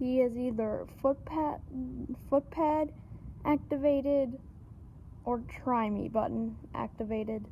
he is either footpad footpad activated or try me button activated.